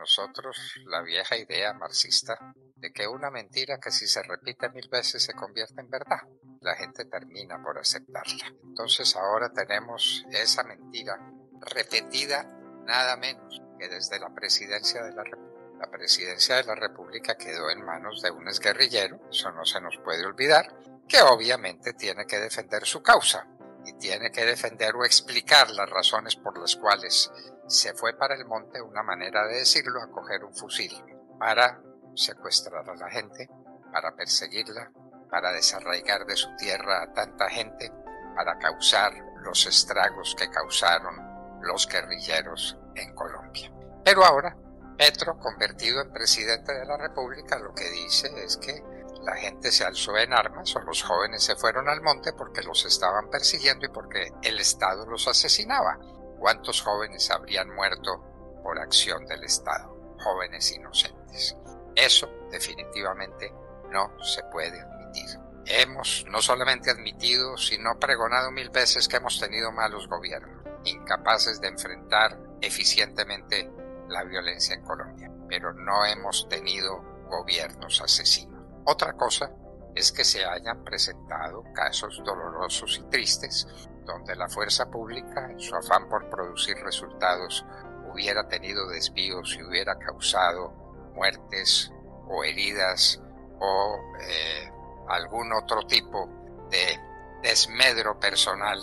nosotros la vieja idea marxista de que una mentira que si se repite mil veces se convierte en verdad. La gente termina por aceptarla. Entonces ahora tenemos esa mentira repetida nada menos que desde la presidencia de la República. La presidencia de la República quedó en manos de un exguerrillero, eso no se nos puede olvidar, que obviamente tiene que defender su causa y tiene que defender o explicar las razones por las cuales se fue para el monte, una manera de decirlo, a coger un fusil para secuestrar a la gente, para perseguirla, para desarraigar de su tierra a tanta gente, para causar los estragos que causaron los guerrilleros en Colombia. Pero ahora, Petro, convertido en presidente de la República, lo que dice es que la gente se alzó en armas o los jóvenes se fueron al monte porque los estaban persiguiendo y porque el Estado los asesinaba. ¿Cuántos jóvenes habrían muerto por acción del Estado? Jóvenes inocentes. Eso definitivamente no se puede admitir. Hemos no solamente admitido, sino pregonado mil veces que hemos tenido malos gobiernos, incapaces de enfrentar eficientemente la violencia en Colombia, pero no hemos tenido gobiernos asesinos. Otra cosa es que se hayan presentado casos dolorosos y tristes donde la fuerza pública, en su afán por producir resultados, hubiera tenido desvíos y hubiera causado muertes o heridas o eh, algún otro tipo de desmedro personal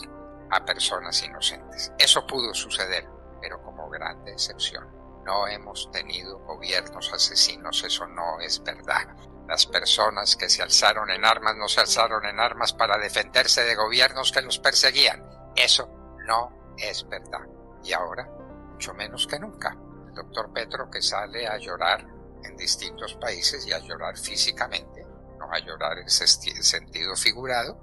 a personas inocentes. Eso pudo suceder, pero como grande excepción. No hemos tenido gobiernos asesinos, eso no es verdad. Las personas que se alzaron en armas no se alzaron en armas para defenderse de gobiernos que los perseguían. Eso no es verdad. Y ahora, mucho menos que nunca. El doctor Petro que sale a llorar en distintos países y a llorar físicamente, no a llorar en sentido figurado,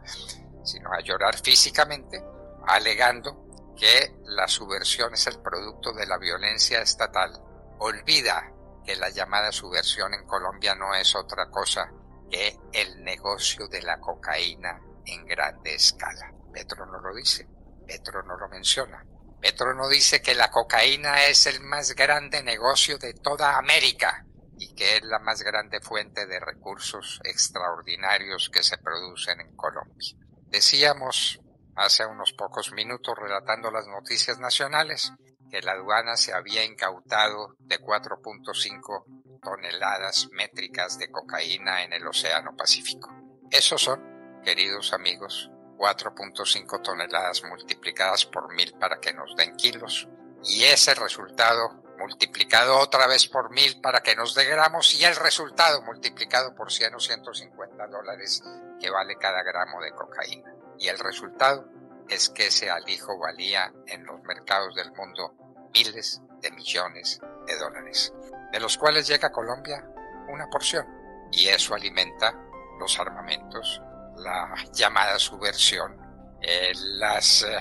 sino a llorar físicamente, alegando que la subversión es el producto de la violencia estatal, olvida que la llamada subversión en Colombia no es otra cosa que el negocio de la cocaína en grande escala. Petro no lo dice, Petro no lo menciona. Petro no dice que la cocaína es el más grande negocio de toda América y que es la más grande fuente de recursos extraordinarios que se producen en Colombia. Decíamos hace unos pocos minutos relatando las noticias nacionales que la aduana se había incautado de 4.5 toneladas métricas de cocaína en el Océano Pacífico. Esos son, queridos amigos, 4.5 toneladas multiplicadas por mil para que nos den kilos. Y ese resultado multiplicado otra vez por mil para que nos dé gramos y el resultado multiplicado por 100 o 150 dólares que vale cada gramo de cocaína. Y el resultado es que ese alijo valía en los mercados del mundo miles de millones de dólares, de los cuales llega a Colombia una porción, y eso alimenta los armamentos, la llamada subversión, eh, las, eh,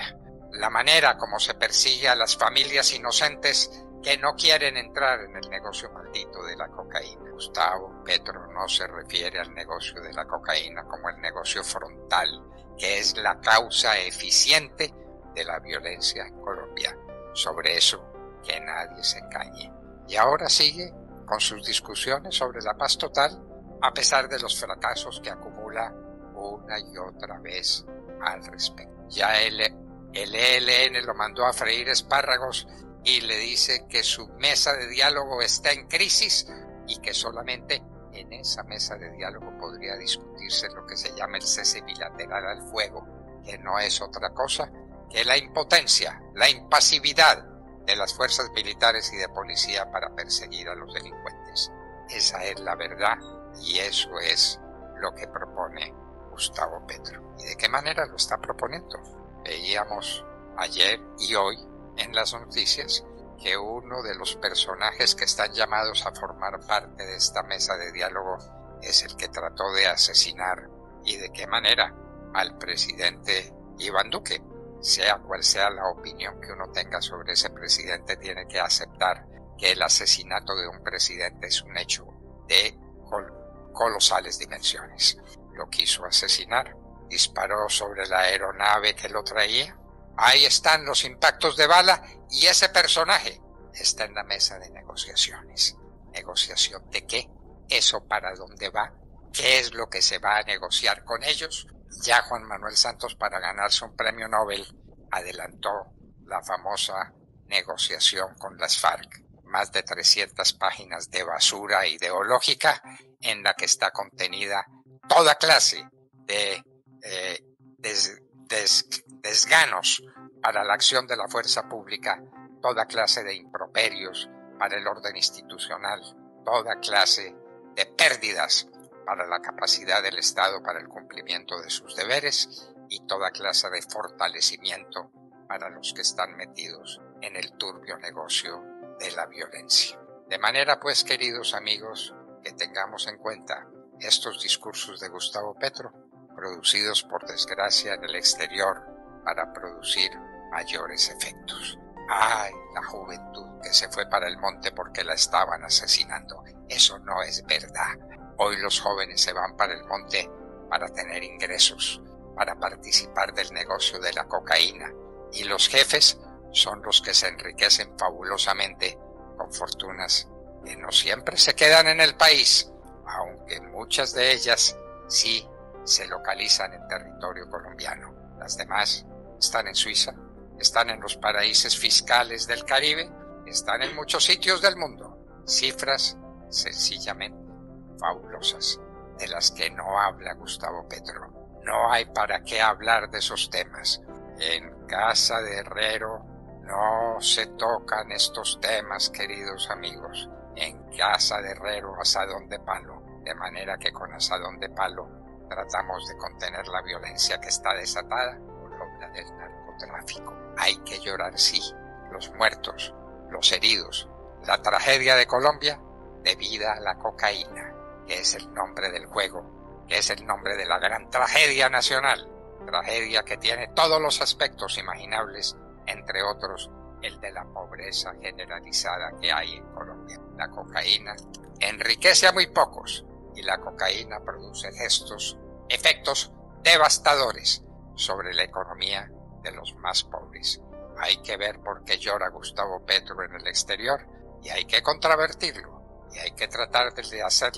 la manera como se persigue a las familias inocentes que no quieren entrar en el negocio maldito de la cocaína. Gustavo Petro no se refiere al negocio de la cocaína como el negocio frontal, que es la causa eficiente de la violencia colombiana. Sobre eso que nadie se engañe. Y ahora sigue con sus discusiones sobre la paz total, a pesar de los fracasos que acumula una y otra vez al respecto. Ya el, el ELN lo mandó a freír espárragos y le dice que su mesa de diálogo está en crisis y que solamente en esa mesa de diálogo podría discutirse lo que se llama el cese bilateral al fuego, que no es otra cosa que la impotencia, la impasividad de las fuerzas militares y de policía para perseguir a los delincuentes. Esa es la verdad y eso es lo que propone Gustavo Petro. ¿Y de qué manera lo está proponiendo? Veíamos ayer y hoy en las noticias que uno de los personajes que están llamados a formar parte de esta mesa de diálogo es el que trató de asesinar y de qué manera al presidente Iván Duque sea cual sea la opinión que uno tenga sobre ese presidente, tiene que aceptar que el asesinato de un presidente es un hecho de colosales dimensiones. Lo quiso asesinar, disparó sobre la aeronave que lo traía. Ahí están los impactos de bala y ese personaje, está en la mesa de negociaciones. ¿Negociación de qué? ¿Eso para dónde va? ¿Qué es lo que se va a negociar con ellos? Ya Juan Manuel Santos para ganarse un premio Nobel adelantó la famosa negociación con las FARC, más de 300 páginas de basura ideológica en la que está contenida toda clase de eh, desganos para la acción de la fuerza pública, toda clase de improperios para el orden institucional, toda clase de pérdidas para la capacidad del Estado para el cumplimiento de sus deberes y toda clase de fortalecimiento para los que están metidos en el turbio negocio de la violencia. De manera pues, queridos amigos, que tengamos en cuenta estos discursos de Gustavo Petro, producidos por desgracia en el exterior para producir mayores efectos. ¡Ay, la juventud que se fue para el monte porque la estaban asesinando! Eso no es verdad. Hoy los jóvenes se van para el monte para tener ingresos, para participar del negocio de la cocaína, y los jefes son los que se enriquecen fabulosamente con fortunas que no siempre se quedan en el país, aunque muchas de ellas sí se localizan en territorio colombiano. Las demás están en Suiza, están en los paraísos fiscales del Caribe, están en muchos sitios del mundo. Cifras sencillamente fabulosas, de las que no habla Gustavo Petro. No hay para qué hablar de esos temas. En casa de Herrero no se tocan estos temas, queridos amigos. En casa de Herrero, asadón de palo. De manera que con asadón de palo tratamos de contener la violencia que está desatada por obra del narcotráfico. Hay que llorar, sí, los muertos, los heridos, la tragedia de Colombia debida a la cocaína, que es el nombre del juego, que es el nombre de la gran tragedia nacional, tragedia que tiene todos los aspectos imaginables, entre otros el de la pobreza generalizada que hay en Colombia. La cocaína enriquece a muy pocos y la cocaína produce gestos, efectos devastadores sobre la economía de los más pobres. Hay que ver por qué llora Gustavo Petro en el exterior y hay que contravertirlo y hay que tratar de hacer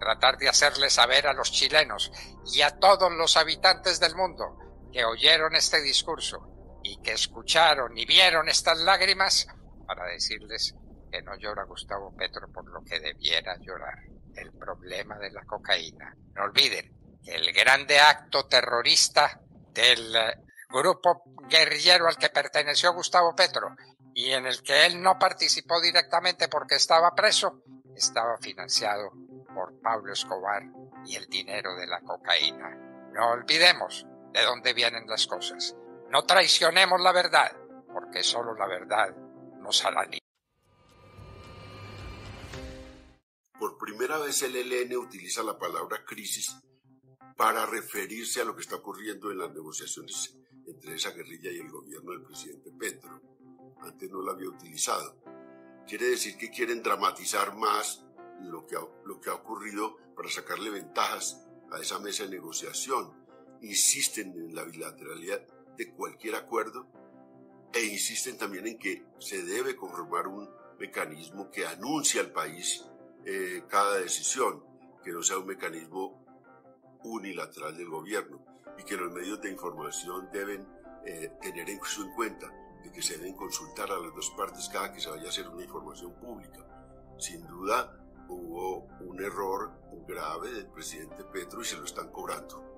tratar de hacerle saber a los chilenos y a todos los habitantes del mundo que oyeron este discurso y que escucharon y vieron estas lágrimas para decirles que no llora Gustavo Petro por lo que debiera llorar, el problema de la cocaína. No olviden que el grande acto terrorista del eh, grupo guerrillero al que perteneció Gustavo Petro y en el que él no participó directamente porque estaba preso, estaba financiado por Pablo Escobar y el dinero de la cocaína. No olvidemos de dónde vienen las cosas. No traicionemos la verdad, porque solo la verdad nos hará. Por primera vez el ELN utiliza la palabra crisis para referirse a lo que está ocurriendo en las negociaciones entre esa guerrilla y el gobierno del presidente Petro. Antes no la había utilizado. Quiere decir que quieren dramatizar más lo que, ha, lo que ha ocurrido para sacarle ventajas a esa mesa de negociación. Insisten en la bilateralidad de cualquier acuerdo e insisten también en que se debe conformar un mecanismo que anuncie al país eh, cada decisión, que no sea un mecanismo unilateral del gobierno y que los medios de información deben eh, tener eso en cuenta, de que se deben consultar a las dos partes cada que se vaya a hacer una información pública. Sin duda, hubo un error grave del presidente Petro y se lo están cobrando.